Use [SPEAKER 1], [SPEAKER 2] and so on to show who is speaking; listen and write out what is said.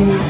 [SPEAKER 1] you.